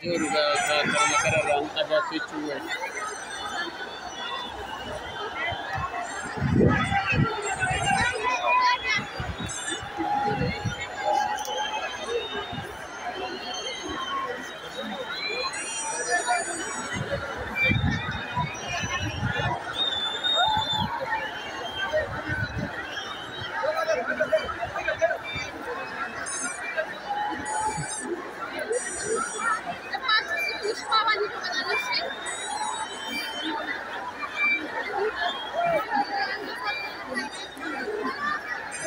Senhor da, da, da Macarará, a já